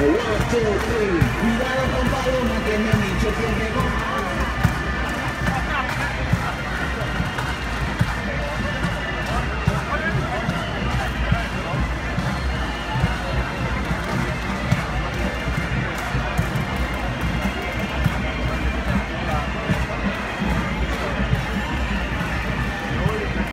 One, two, three. Cuidado got